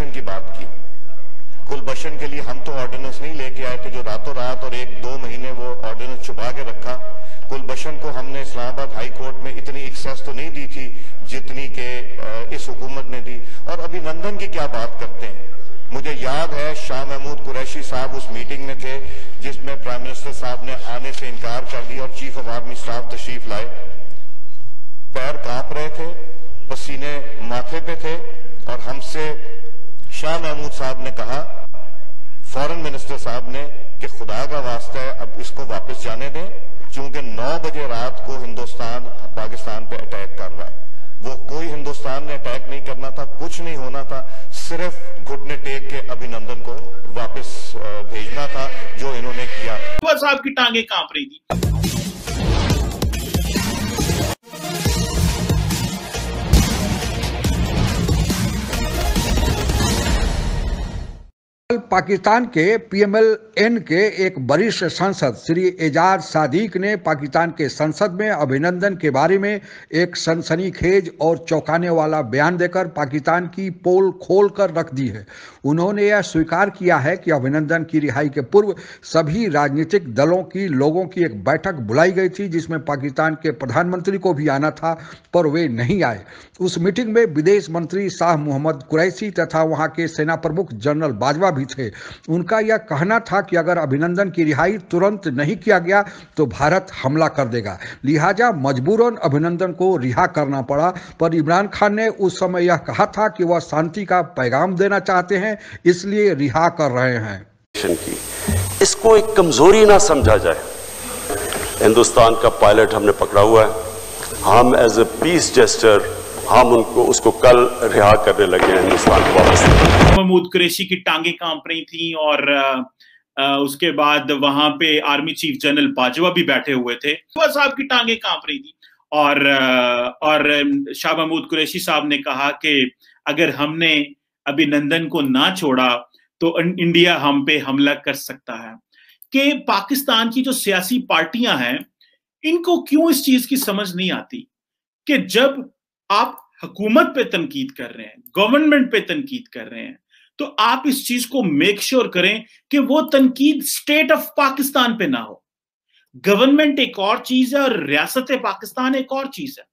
कुलभूषण की बात की। कुलभूषण के लिए हम तो ऑर्डिनेंस नहीं लेके आए थे, जो रातों रात और एक दो महीने वो ऑर्डिनेंस छुपा के रखा। कुलभूषण को हमने इस्लामाबाद हाई कोर्ट में इतनी एक्सेस तो नहीं दी थी, जितनी के इस हुकूमत ने दी। और अभिनंदन की क्या बात करते हैं? मुझे याद है शाह महमूद कुरैशी साहब उस मीटिंग में थे, जिसमें प्राइम मिनिस्टर साहब ने आने से इनकार कर दिया और चीफ ऑफ़ आर्मी स्टाफ तशरीफ़ लाए। पैर काँप रहे थे, पसीने माथे पे थे और हमसे शाह महमूद साहब ने कहा, फॉरेन मिनिस्टर साहब ने कि खुदा का वास्ता है, अब इसको वापस जाने दें चूँकि 9 बजे रात को हिंदुस्तान, पाकिस्तान पे अटैक कर रहा है। वो कोई हिंदुस्तान ने अटैक नहीं करना था, कुछ नहीं होना था, सिर्फ़ घुटने टेक के अभिनंदन को वापस भेजना था, जो इन्होंने किया। साहब की टांगे काँप रही थी। पाकिस्तान के पीएमएल-एन के एक वरिष्ठ सांसद, श्री एजाज सादिक ने पाकिस्तान के संसद में अभिनंदन के बारे में एक सनसनीखेज और चौंकाने वाला बयान देकर पाकिस्तान की पोल खोल कर रख दी है। उन्होंने यह स्वीकार किया है कि अभिनंदन की रिहाई के पूर्व सभी राजनीतिक दलों की लोगों की एक बैठक बुलाई गई थी, जिसमें पाकिस्तान के प्रधानमंत्री को भी आना था, पर वे नहीं आए। उस मीटिंग में विदेश मंत्री शाह मोहम्मद कुरैसी तथा वहाँ के सेना प्रमुख जनरल बाजवा भी थे। उनका यह कहना था कि अगर अभिनंदन की रिहाई तुरंत नहीं किया गया तो भारत हमला कर देगा। लिहाजा मजबूरन अभिनंदन को रिहा करना पड़ा, पर इमरान खान ने उस समय यह कहा था कि वह शांति का पैगाम देना चाहते हैं, इसलिए रिहा कर रहे हैं। इसको एक कमज़ोरी ना समझा जाए। हिंदुस्तान का पायलट हमने पकड़ा हुआ है। हम एज ए पीस जेस्टर हम उनको उसको कल रिहा करने लगे हैं हिंदुस्तान को वापस। महमूद कुरैशी की टांगे काँप रही थी और आ, उसके बाद वहाँ पे आर्मी चीफ जनरल बाजवा भी बैठे हुए थे। साहब की टांगे काँप रही थी और और शाह महमूद कुरैशी साहब ने कहा कि अगर हमने अभिनंदन को ना छोड़ा तो इंडिया हम पे हमला कर सकता है। कि पाकिस्तान की जो सियासी पार्टियाँ हैं इनको क्यों इस चीज़ की समझ नहीं आती? कि जब आप हुकूमत पे तनकीद कर रहे हैं गवर्नमेंट पे तनकीद कर रहे हैं तो आप इस चीज़ को मेक श्योर sure करें कि वो तनकीद स्टेट ऑफ़ पाकिस्तान पे ना हो। गवर्नमेंट एक और चीज़ है और रियासत पाकिस्तान एक और चीज़ है।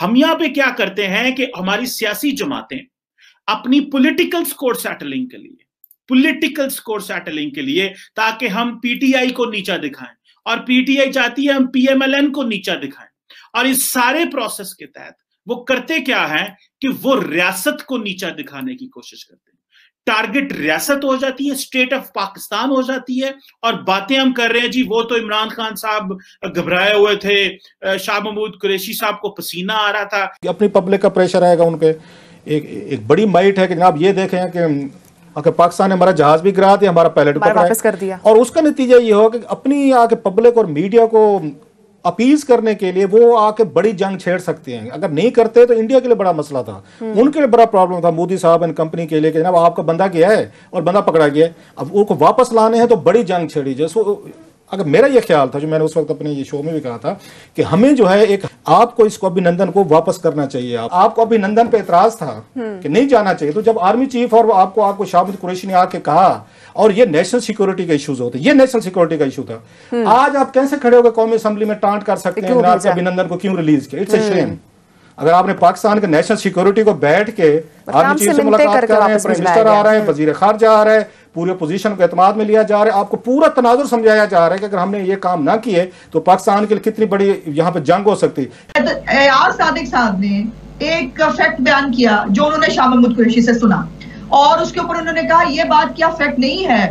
हम यहाँ पे क्या करते हैं कि हमारी सियासी जमातें अपनी पॉलिटिकल स्कोर सेटलिंग के लिए पॉलिटिकल स्कोर सेटलिंग के लिए ताकि हम पीटीआई को नीचा दिखाएँ और पीटीआई चाहती है हम पीएमएलएन को नीचा दिखाएँ। और इस सारे प्रोसेस के तहत वो करते क्या है कि वो रियासत को नीचा दिखाने की कोशिश करते हैं। टारगेट रियासत हो जाती है स्टेट ऑफ़ पाकिस्तान हो जाती है और बातें हम कर रहे हैं जी वो तो इमरान खान साहब घबराए हुए थे शाह महमूद कुरेशी साहब को पसीना आ रहा था। अपनी पब्लिक का प्रेशर आएगा उनके। एक एक बड़ी माइट है कि जनाब ये देखें कि अगर पाकिस्तान ने हमारा जहाज़ भी गिरा दिया हमारा पायलट वापस कर दिया। और उसका नतीजा ये हो कि अपनी आके पब्लिक और मीडिया को अपीज करने के लिए वो आके बड़ी जंग छेड़ सकते हैं। अगर नहीं करते तो इंडिया के लिए बड़ा मसला था। हम्म। उनके लिए बड़ा प्रॉब्लम था। मोदी साहब एंड कंपनी के लिए कि जनाब आपका बंदा गया है और बंदा पकड़ा गया है। अब उनको वापस लाने हैं तो बड़ी जंग छेड़ी। जैसे अगर मेरा ये ख्याल था जो मैंने उस वक्त अपने ये शो में भी कहा था कि हमें जो है एक आपको इसको अभिनंदन को वापस करना चाहिए। आप, आपको अभिनंदन पे एतराज़ था हम्म। कि नहीं जाना चाहिए। तो जब आर्मी चीफ और आपको आपको शाहिद कुरैशी ने आके कहा और ये नेशनल सिक्योरिटी का इशूज होते ये नेशनल सिक्योरिटी का इशू था। हम्म। आज आप कैसे खड़े होकर कौमी असेंबली में टांट कर सकते हैं अभिनंदन को क्यों रिलीज़ किया? इट्स ए शेम अगर आपने पाकिस्तान के नेशनल सिक्योरिटी को बैठ के आर्मी चीफ से मुलाकात कर रहे हैं प्राइम मिनिस्टर आ रहे हैं वज़ीर खारजा आ रहे हैं पूरे पोजीशन को एतमाद में लिया जा रहा है। आपको पूरा तनाजुर समझाया जा रहा है कि अगर हमने ये काम ना किए तो पाकिस्तान के लिए कितनी बड़ी यहाँ पे जंग हो सकती। ने एक फैक्ट बयान किया, जो उन्होंने शाह महमूद कुरैशी से सुना। और उसके ऊपर उन्होंने कहा यह बात क्या फैक्ट नहीं है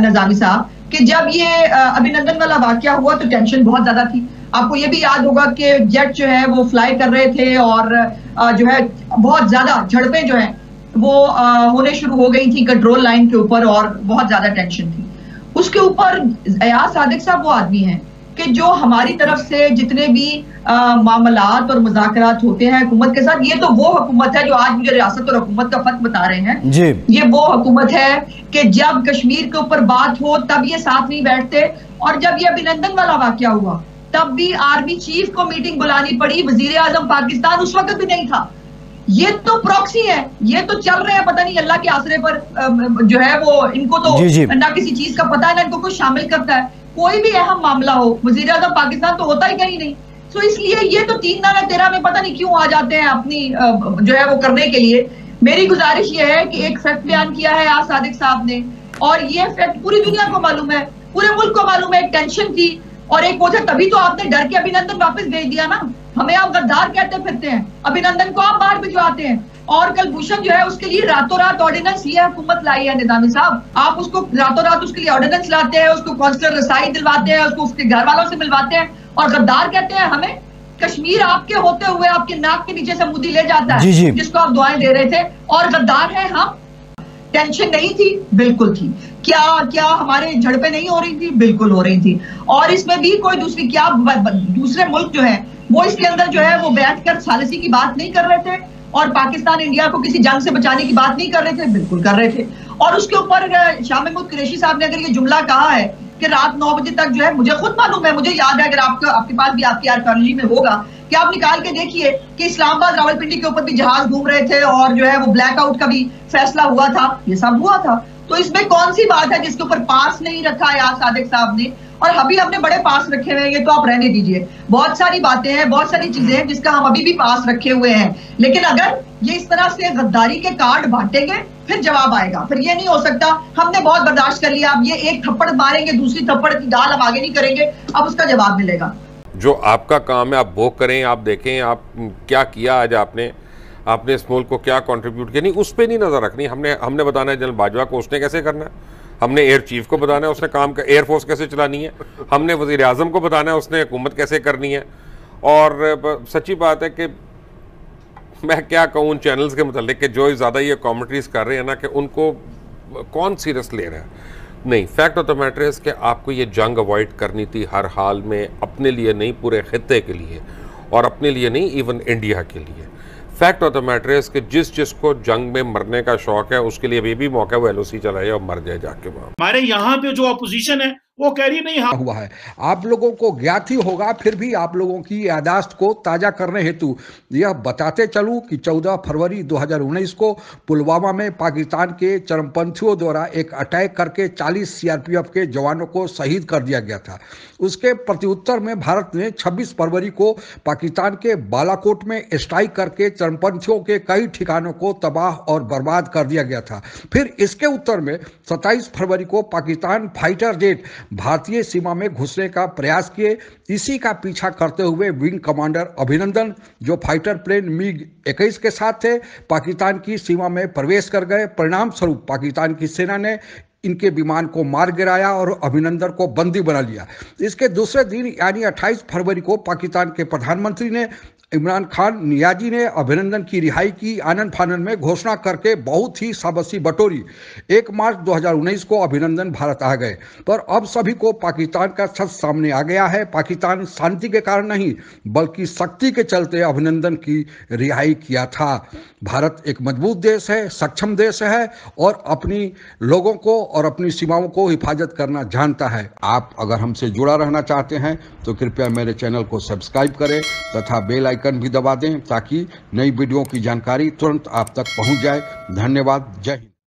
नजामी साहब, कि जब ये अभिनंदन वाला वाक्य हुआ तो टेंशन बहुत ज़्यादा थी। आपको ये भी याद होगा कि जेट जो है, वो फ्लाई कर रहे थे और जो है, बहुत ज़्यादा झड़पें जो है वो होने शुरू हो गई थी कंट्रोल लाइन के ऊपर और बहुत ज़्यादा टेंशन थी। उसके ऊपर अयाज सादिक साहब वो आदमी हैं कि जो हमारी तरफ़ से जितने भी मामलात और मुजाकरात होते हैं हुकूमत के साथ ये तो वो हुकूमत है जो आज मुझे रियासत और हुकूमत का फ़र्क बता रहे हैं। जी। ये वो हुकूमत है कि जब कश्मीर के ऊपर बात हो तब ये साथ नहीं बैठते और जब ये अभिनंदन वाला वाक्य हुआ तब भी आर्मी चीफ को मीटिंग बुलानी पड़ी वज़ीर आज़म पाकिस्तान उस वक्त भी नहीं था। ये तो प्रॉक्सी है। ये तो चल रहे हैं पता नहीं अल्लाह के आसरे पर जो है वो इनको तो जी, जी। ना किसी चीज़ का पता है ना इनको कुछ शामिल करता है। कोई भी अहम मामला हो वज़ीर अजम पाकिस्तान तो होता ही कहीं नहीं। तो इसलिए ये तो तीन नाना तेरह में पता नहीं क्यों आ जाते हैं अपनी जो है वो करने के लिए। मेरी गुजारिश ये है कि एक फैक्ट बयान किया है आज सादिक साहब ने और ये फैक्ट पूरी दुनिया को मालूम है पूरे मुल्क को मालूम है। एक टेंशन थी और एक वो तभी तो आपने डर के अभिनंदन वापस भेज दिया ना। हमें आप गद्दार कहते फिरते हैं। अभिनंदन को आप बाहर भिजवाते हैं। और कल भूषण जो है उसके लिए रातों रात ऑर्डिनेंस ये हुकूमत लाई है निजामी साहब। आप उसको रातों रात उसके लिए ऑर्डिनेंस लाते हैं उसको कौंसलर रसाई दिलवाते हैं उसको उसके घर वालों से मिलवाते हैं। और गद्दार कहते हैं हमें कश्मीर आपके होते हुए आपके नाक के नीचे से मुद्दी ले जाता है जी जी। जिसको आप दुआएँ दे रहे थे। और गद्दार है हम टेंशन नहीं थी बिल्कुल थी। क्या क्या हमारे झड़पें नहीं हो रही थी? बिल्कुल हो रही थी। और इसमें भी कोई दूसरी क्या दूसरे मुल्क जो है वो इसके अंदर जो है, वो बैठ कर सालसी की बात नहीं कर रहे थे और पाकिस्तान इंडिया को किसी जंग से बचाने की बात नहीं कर रहे थे, बिल्कुल कर रहे थे। और उसके ऊपर शाह महमूद कुरेशी साहब ने अगर ये जुमला कहा है कि रात नौ बजे तक जो है, मुझे खुद मालूम है, मुझे याद है, अगर आपके आपके पास भी आपकी आर्कोलॉजी में होगा, कि आप निकाल के देखिए कि इस्लामाबाद रावलपिंडी के ऊपर भी जहाज़ घूम रहे थे और जो है, वो ब्लैकआउट का भी फैसला हुआ था। ये सब हुआ था। तो इसमें कौन सी बात है जिसके ऊपर पास नहीं रखा है सादिक साहब ने? और अभी हमने बड़े पास रखे हुए हैं, ये तो आप रहने दीजिए। बहुत सारी बातें हैं, बहुत सारी चीज़ें हैं जिसका हम अभी भी पास रखे हुए हैं। लेकिन अगर ये इस तरह से गद्दारी के कार्ड बांटेंगे, फिर जवाब आएगा। फिर ये नहीं हो सकता, हमने बहुत बर्दाश्त कर लिया, अब ये एक थप्पड़ मारेंगे, दूसरी थप्पड़ की दाल हम आगे नहीं करेंगे, अब उसका जवाब मिलेगा। जो आपका काम है, आप वो करें, आप देखें, आप क्या किया आज आपने? आपने इस मुल्क को क्या कंट्रीब्यूट किया? नहीं, उस पर नहीं नज़र रखनी। हमने हमने बताना है, जनरल बाजवा को उसने कैसे करना है? हमने एयर चीफ को बताना है, उसने काम का एयरफोर्स कैसे चलानी है? हमने वज़ीर अजम को बताना है, उसने हुकूमत कैसे करनी है? और सच्ची बात है कि मैं क्या कहूँ उन चैनल्स के मतलब कि जो ज़्यादा ये कॉमेंट्रीज कर रहे हैं ना कि उनको कौन सीरियस ले रहा है? नहीं fact of the matter is कि आपको ये जंग अवॉइड करनी थी हर हाल में अपने लिए नहीं, पूरे खत्े के लिए और अपने लिए नहीं इवन इंडिया के लिए। Fact of the matter is कि जिस जिसको जंग में मरने का शौक है, उसके लिए अभी भी मौका है, वो एलओसी चलाए और मर जाए जाके वहाँ। हमारे यहाँ पे जो अपोजिशन है वो कह रही, नहीं हाँ। हुआ है। आप लोगों को ज्ञात ही होगा, फिर भी आप लोगों की यादाश्त को ताज़ा करने हेतु। यह बताते चलूँ कि 14 फरवरी 2019 को पुलवामा में पाकिस्तान के चरमपंथियों द्वारा एक अटैक करके 40 सीआरपीएफ के जवानों को शहीद कर दिया गया था। उसके प्रत्युत्तर में भारत ने 26 फरवरी को पाकिस्तान के बालाकोट में स्ट्राइक करके चरमपंथियों के कई ठिकानों को तबाह और बर्बाद कर दिया गया था। फिर इसके उत्तर में सत्ताईस फरवरी को पाकिस्तान फाइटर जेट भारतीय सीमा में घुसने का प्रयास किए। इसी का पीछा करते हुए विंग कमांडर अभिनंदन, जो फाइटर प्लेन मिग 21 के साथ थे, पाकिस्तान की सीमा में प्रवेश कर गए। परिणाम स्वरूप पाकिस्तान की सेना ने इनके विमान को मार गिराया और अभिनंदन को बंदी बना लिया। इसके दूसरे दिन यानी 28 फरवरी को पाकिस्तान के प्रधानमंत्री ने इमरान खान, नियाजी ने अभिनंदन की, रिहाई की, आनंद फानंद में घोषणा करके बहुत ही साबसी बटोरी। एक मार्च 2019 को अभिनंदन, भारत आ गए। पर अब सभी को पाकिस्तान का सच सामने आ गया है। पाकिस्तान शांति के कारण नहीं, बल्कि शक्ति के चलते अभिनंदन की रिहाई किया था। भारत एक मज़बूत देश है, सक्षम देश है और अपनी लोगों को और अपनी सीमाओं को हिफाजत करना जानता है। आप अगर हमसे जुड़ा रहना चाहते हैं तो कृपया मेरे चैनल को सब्सक्राइब करें तथा बेल आइकन भी दबा दें ताकि नई वीडियो की जानकारी तुरंत आप तक पहुँच जाए। धन्यवाद। जय हिंद।